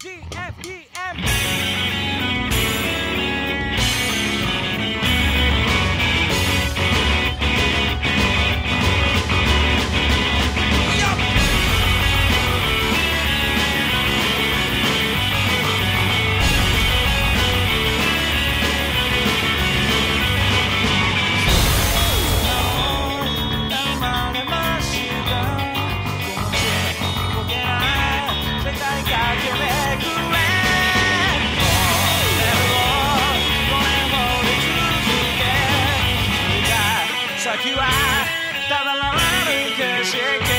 G F E M. You, are Tava lá na.